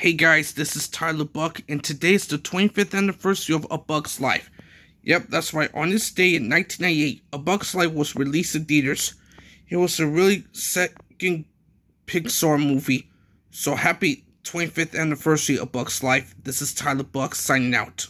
Hey guys, this is Tyler Buck, and today is the 25th anniversary of A Bug's Life. Yep, that's right. On this day in 1998, A Bug's Life was released in theaters. It was a really second Pixar movie. So happy 25th anniversary of Bug's Life. This is Tyler Buck signing out.